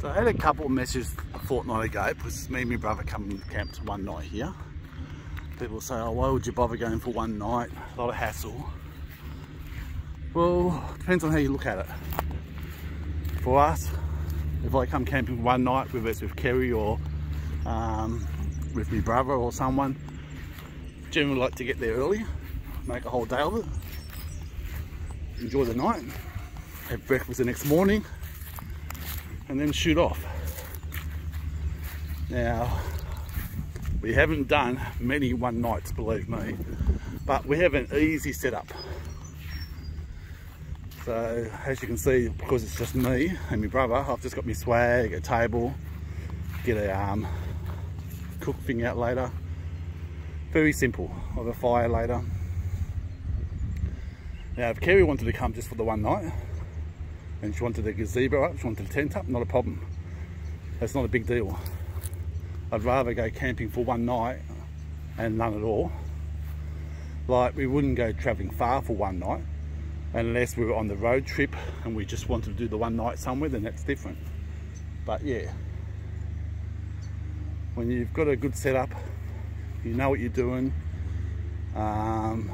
So I had a couple of messages a fortnight ago because me and my brother come and camped one night here. People say, oh, why would you bother going for one night? A lot of hassle. Well, depends on how you look at it. For us, if I come camping one night, whether it's with Kerrie or um, with my brother or someone, generally like to get there early, make a whole day of it, enjoy the night, have breakfast the next morning, and then shoot off. Now, we haven't done many one nights, believe me, but we have an easy setup. So, as you can see, because it's just me and my brother, I've just got my swag, a table, get a um, cook thing out later. Very simple. I have a fire later. Now, if Kerrie wanted to come just for the one night, and she wanted a gazebo up, she wanted a tent up, not a problem. That's not a big deal. I'd rather go camping for one night and none at all. Like we wouldn't go travelling far for one night unless we were on the road trip and we just wanted to do the one night somewhere, then that's different. But yeah, when you've got a good setup, you know what you're doing, um,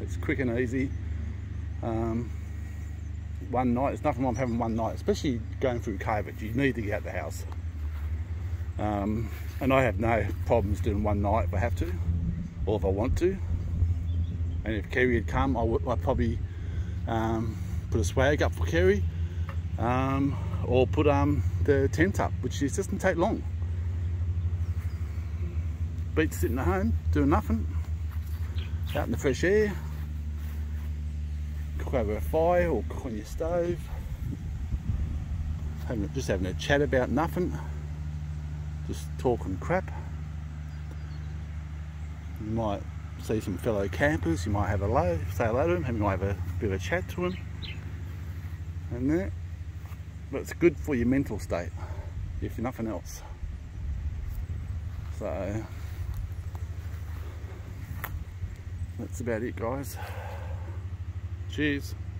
it's quick and easy. Um, one night. There's nothing wrong with having one night, especially going through COVID. You need to get out the house. Um, and I have no problems doing one night if I have to, or if I want to. And if Kerrie had come, I would I'd probably um, put a swag up for Kerrie, um, or put um, the tent up, which just doesn't take long. Beats sitting at home, doing nothing, out in the fresh air, over a fire or cook on your stove. Just having a chat about nothing. Just talking crap. You might see some fellow campers, you might have a hello, say hello to them, you might have a bit of a chat to them. And that. But it's good for your mental state, if nothing else. So that's about it guys. Cheers.